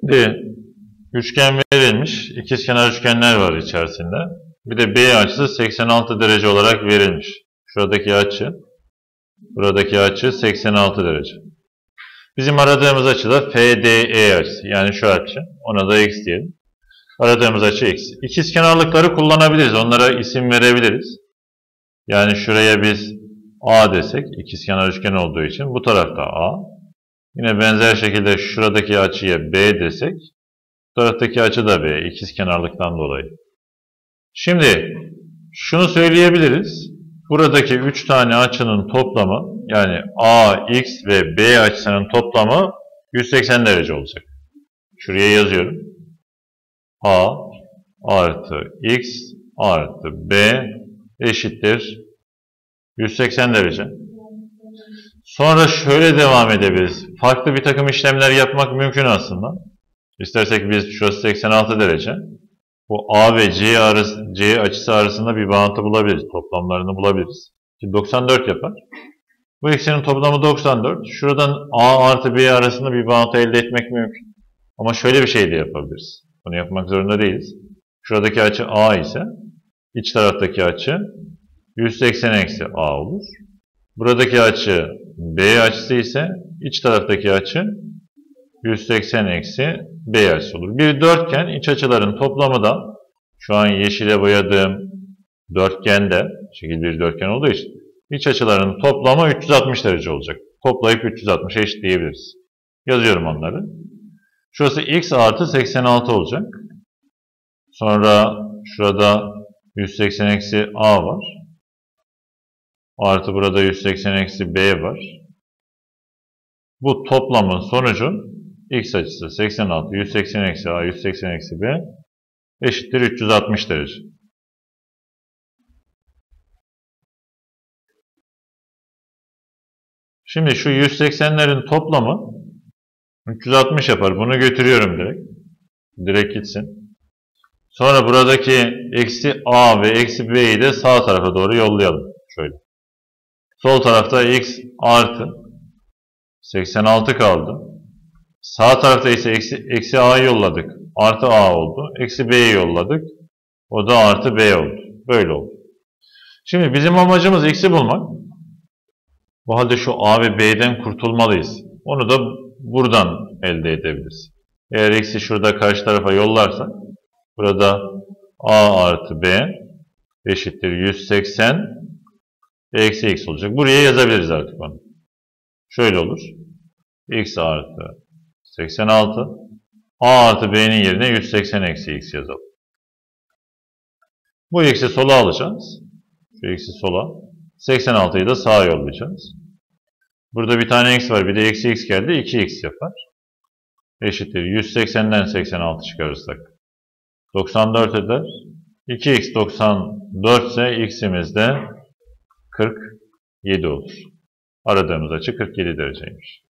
Şimdi üçgen verilmiş. İkizkenar üçgenler var içerisinde. Bir de B açısı 86 derece olarak verilmiş. Şuradaki açı, buradaki açı 86 derece. Bizim aradığımız açı da FDE açısı. Yani şu açı. Ona da x diyelim. Aradığımız açı x. İkizkenarlıkları kullanabiliriz. Onlara isim verebiliriz. Yani şuraya biz A desek, ikizkenar üçgen olduğu için bu tarafta A. Yine benzer şekilde şuradaki açıya B desek, bu taraftaki açı da B, ikizkenarlıktan dolayı. Şimdi şunu söyleyebiliriz. Buradaki 3 tane açının toplamı, yani A, X ve B açısının toplamı 180 derece olacak. Şuraya yazıyorum. A artı X artı B eşittir 180 derece. Sonra şöyle devam edebiliriz. Farklı bir takım işlemler yapmak mümkün aslında. İstersek biz şurası 86 derece. Bu A ve C, arası, C açısı arasında bir bağıntı bulabiliriz. Toplamlarını bulabiliriz. Şimdi 94 yapar. Bu ikisinin toplamı 94. Şuradan A artı B arasında bir bağıntı elde etmek mümkün. Ama şöyle bir şey de yapabiliriz. Bunu yapmak zorunda değiliz. Şuradaki açı A ise iç taraftaki açı 180 eksi A olur. Buradaki açı B açısı ise iç taraftaki açı 180 eksi B açısı olur. Bir dörtgen iç açıların toplamı da şu an yeşile boyadığım dörtgende şekil bir dörtgen olduğu için iç açıların toplamı 360 derece olacak. Toplayıp 360 eşitleyebiliriz. Yazıyorum onları. Şurası x artı 86 olacak. Sonra şurada 180 eksi a var. Artı burada 180 eksi b var. Bu toplamın sonucu x açısı 86, 180 eksi a, 180 eksi b eşittir 360 derece. Şimdi şu 180'lerin toplamı 360 yapar. Bunu götürüyorum direkt. Direkt gitsin. Sonra buradaki eksi a ve eksi b'yi de sağ tarafa doğru yollayalım. Şöyle. Sol tarafta x artı 86 kaldı. Sağ tarafta ise eksi, eksi a'yı yolladık. Artı a oldu. Eksi b'yi yolladık. O da artı b oldu. Böyle oldu. Şimdi bizim amacımız x'i bulmak. Bu halde şu a ve b'den kurtulmalıyız. Onu da buradan elde edebiliriz. Eğer x'i şurada karşı tarafa yollarsak burada a artı b eşittir 180 eksi x olacak. Buraya yazabiliriz artık onu. Şöyle olur. x artı 86 a artı b'nin yerine 180 eksi x yazalım. Bu x'i sola alacağız. Şu x'i sola. 86'yı da sağa yollayacağız. Burada bir tane x var. Bir de eksi x geldi. 2x yapar. Eşittir. 180'den 86 çıkarırsak 94 eder. 2x 94 ise x'imiz de 47 olur. Aradığımız açı 47 dereceymiş.